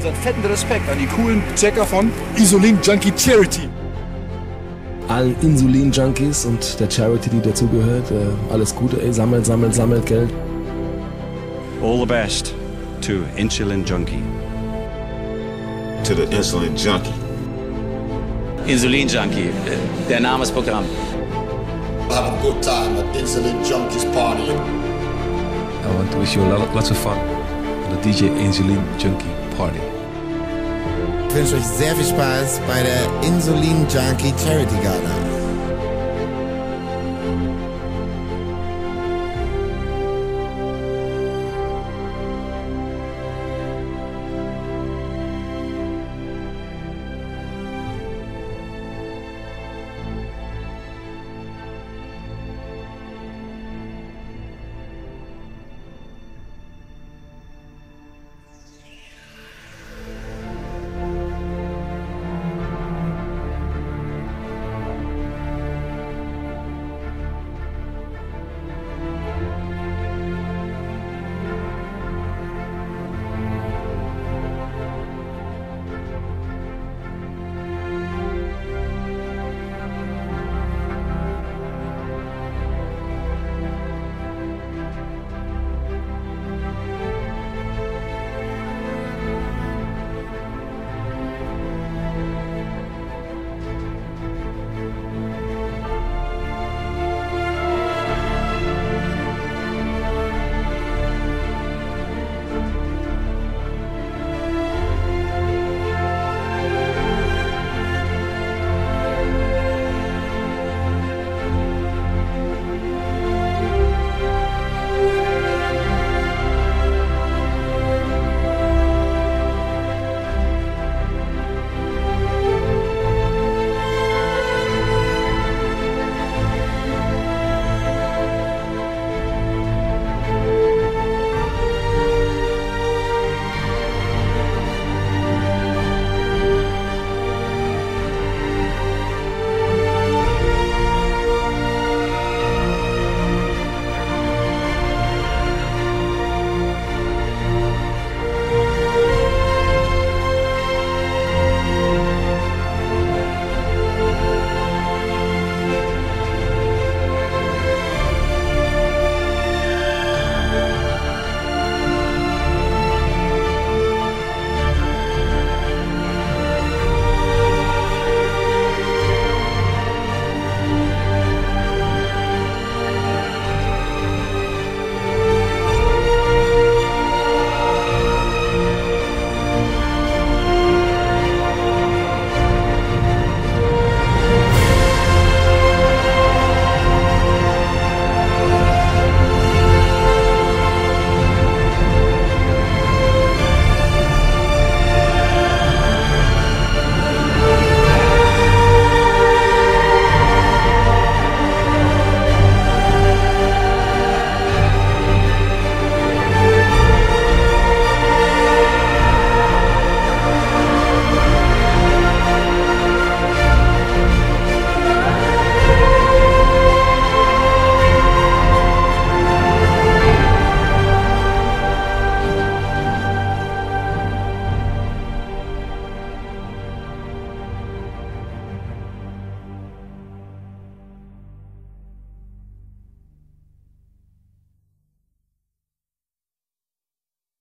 Unseren fetten Respekt an die coolen Checker von Insulin Junkie Charity. Allen Insulin-Junkies und der Charity, die dazugehört, äh, alles Gute, ey, sammelt, sammelt, sammelt Geld. All the best to Insulin Junkie. To the Insulin Junkie. Insulin Junkie, der Name ist Programm. Have a good time at Insulin Junkies Party. I want to wish you a lot, lots of fun the DJ Insulin Junkie Party. Ich wünsche euch sehr viel Spaß bei der Insulin Junkie Charity Gala.